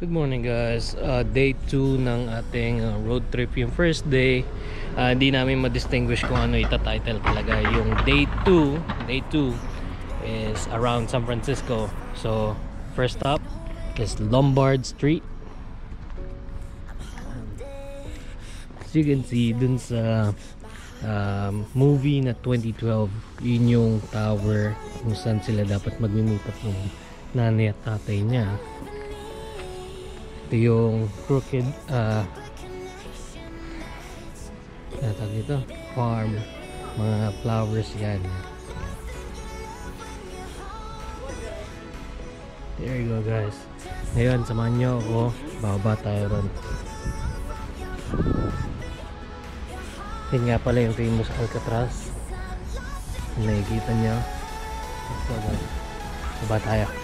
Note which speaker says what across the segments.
Speaker 1: Good morning guys. Uh, day 2 ng ating uh, road trip. Yung first day, uh, hindi namin ma-distinguish kung ano ita-title talaga. Yung day 2, day 2 is around San Francisco. So, first stop is Lombard Street. As you can see, dun sa um, movie na 2012, yun yung tower kung saan sila dapat mag-meet up ng nanay at tatay niya ito yung crooked uh, tawag dito? Farm. Mga flowers yan. There you go guys. Ngayon samahan nyo ako. Bababa tayo ron. Yun nga pala yung famous Alcatraz. Nakikita nyo guys. Baba tayo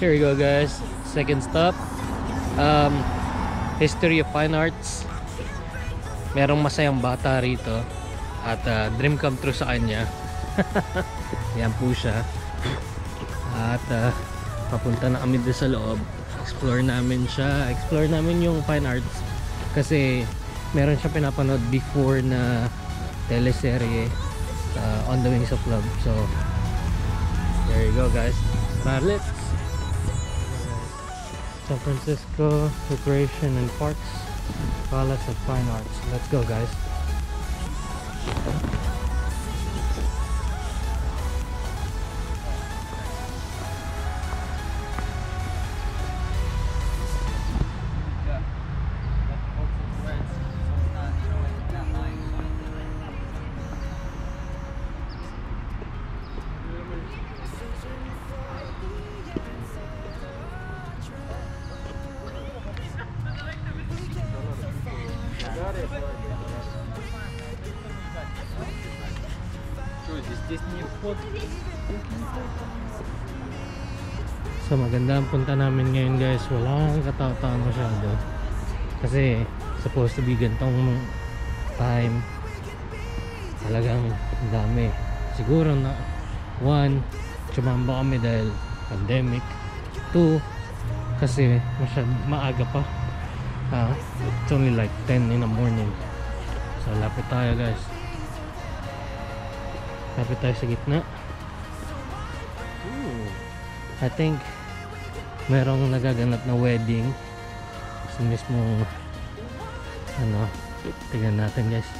Speaker 1: Here we go guys. Second stop. Um, History of Fine Arts. Merong masayang bata rito. At uh, dream come true sa kanya. Yan po siya. At uh, papunta na kami sa loob. Explore namin siya. Explore namin yung Fine Arts. Kasi meron siya pinapanood before na teleserye uh, On the Wings of Love. So, there you go guys. Marlets! San Francisco Recreation and Parks Palace of Fine Arts. Let's go guys. So maganda ang punta namin ngayon guys. Walang katao-tao masyado. Kasi supposed to be gantong time. Talagang ang dami. Siguro na one, tsumamba kami dahil pandemic. Two, kasi masyad maaga pa. Ah, it's only like 10 in the morning. So lapit tayo guys. Lapit tayo sa gitna. Ooh. I think merong nagaganap na wedding sa mismong ano tingnan natin guys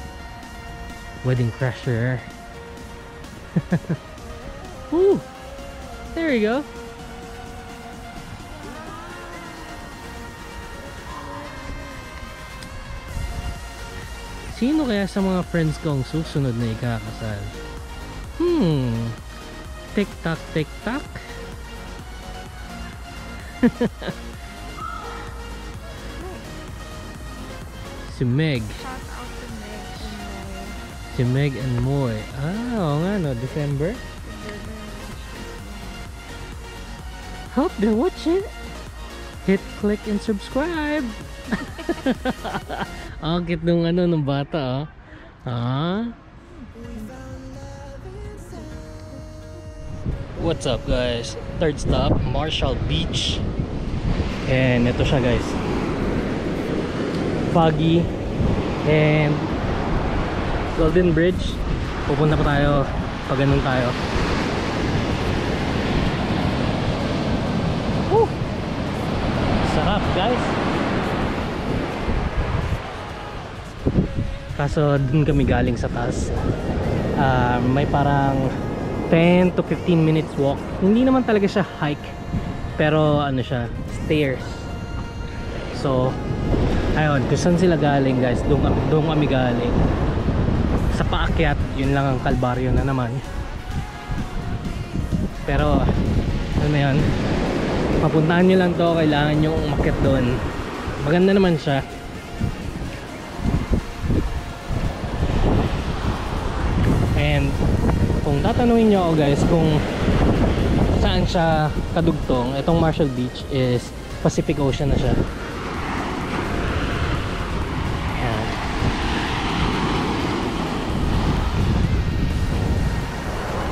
Speaker 1: wedding crasher Woo! there you go Sino kaya sa mga friends kong susunod na ikakasal? Hmm. Tik-tak, tik-tak. si Meg.
Speaker 2: Shout out to Meg and Moy.
Speaker 1: Si Meg and Moy. Ah, oo nga no. December. Hope they're watching. Hit, click, and subscribe. Ang cute nung ano, nung bata, oh. Ah. What's up, guys? Third stop, Marshall Beach. And ito siya, guys. Foggy. And Golden Bridge. Pupunta pa tayo pag ganun tayo. Woo! Sarap, guys. Kaso dun kami galing sa taas. Ah, may parang 10 to 15 minutes walk. Hindi naman talaga siya hike. Pero ano siya, stairs. So, ayun, kung saan sila galing guys, doon, doon kami galing. Sa paakyat, yun lang ang kalbaryo na naman. Pero, ano na yun, mapuntahan nyo lang to, kailangan nyo umakyat doon. Maganda naman siya. And kung tatanungin nyo ako guys kung saan siya kadugtong, itong Marshall Beach is Pacific Ocean na siya.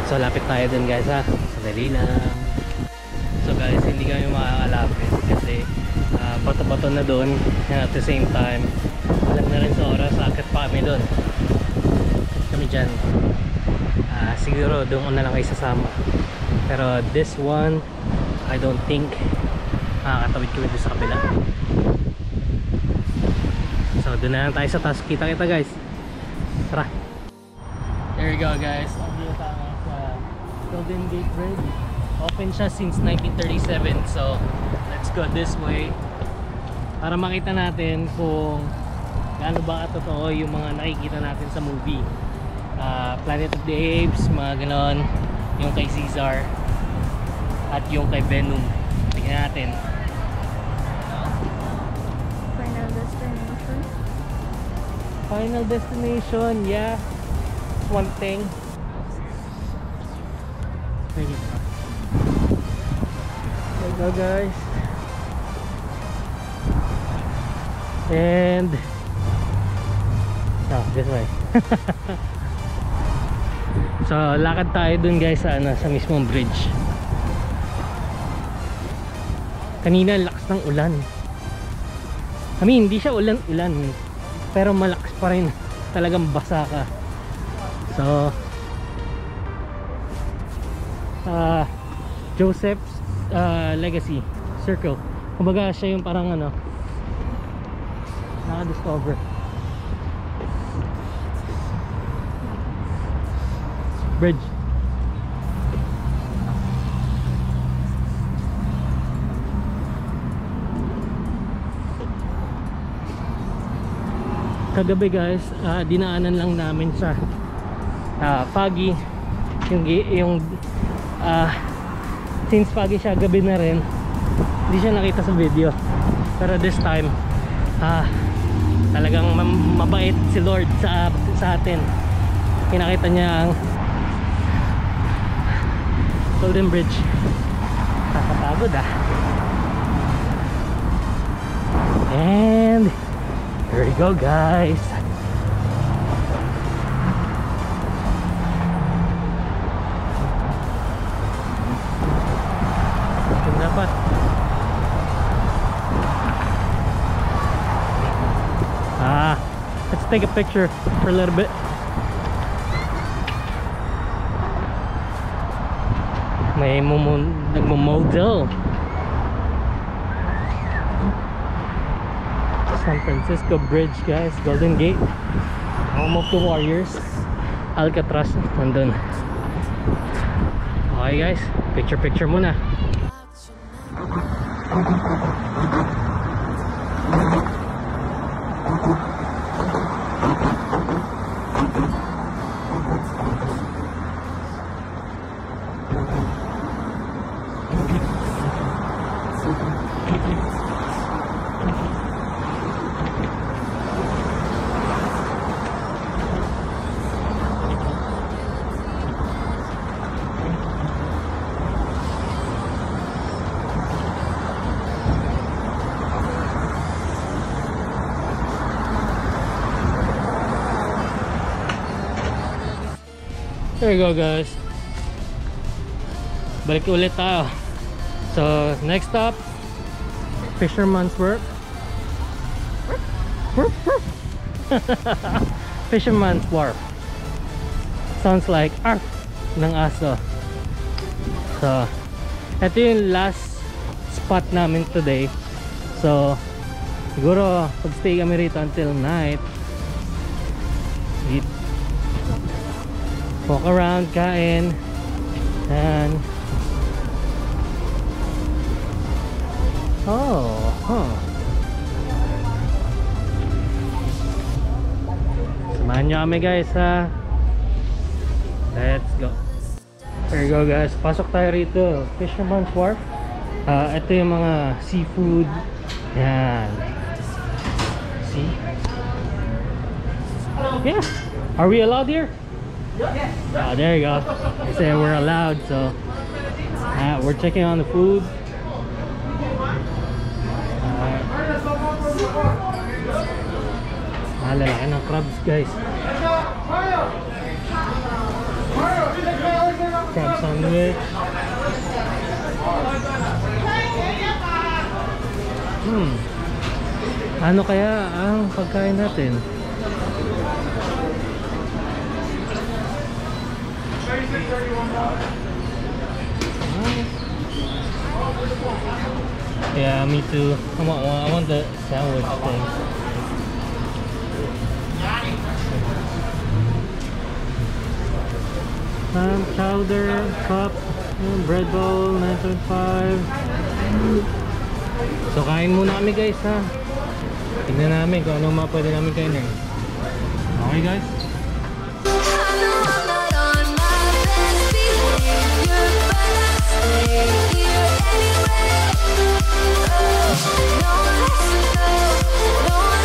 Speaker 1: So lapit tayo dun guys ha. Sandali lang. Guys, hindi kami makakalapit kasi ah, bato-bato na doon and at the same time alam na rin sa oras akit pa kami doon. Kami dyan. Ah, siguro doon ko na lang kayo sasama. Pero this one I don't think makakatawid kami doon sa kabila so doon na lang tayo sa taas kita kita guys. Tara. There you go guys. Andito tayo sa Golden Gate Bridge open siya since 1937 so let's go this way. Para makita natin kung gaano ba totoo yung mga nakikita natin sa movie. Ah, Planet of the Apes, mga ganon yung kay Caesar at yung kay Venom. Tingnan natin.
Speaker 2: Final destination.
Speaker 1: Final Destination, yeah. One thing. There you go guys. And no, this way. So lakad tayo dun guys sa, ano, sa mismong bridge. Kanina lakas ng ulan. I mean hindi siya ulan ulan pero malakas pa rin. Talagang basa ka. So ah Joseph's ah, Legacy Circle. Kumbaga siya yung parang ano naka-discover. Bridge. Kagabi guys ah, dinaanan lang namin sa ah, foggy yung yung ah, since foggy siya gabi na rin hindi siya nakita sa video. Pero this time ah, talagang mabait si Lord sa, sa atin. Pinakita niya ang Golden Bridge. Kakapagod ah. And here we go guys take a picture for a little bit. May nagmo-model San Francisco Bridge guys. Golden Gate. Home of the Warriors. Alcatraz nandun. Okay guys. Picture picture muna There you go guys. Balik ulit tayo. So, next stop, Fisherman's Wharf. Fisherman's Wharf. Sounds like arf ng aso. So, ito yung last spot namin today. So, siguro pag-stay kami rito until night. Eat. Walk around, kain. And Oh, huh. Samahan nyo kami guys ha. Let's go. There you go guys. Pasok tayo rito. Fisherman's Wharf. Ah, ito yung mga seafood. Yan. See? Yeah. Are we allowed here? Oh, there you go. They say we're allowed, so uh, we're checking on the food. Alright. Ah, ng crabs, guys. Crab sandwich. Hmm. Ano kaya ang pagkain natin? Yeah, me too. I want one. I want the sandwich thing. Um, chowder, cup, bread bowl, 9.5. So kain muna kami guys ha. Tignan namin kung ano mga pwede namin kainin. Okay guys? Anyway, oh, no place to go, no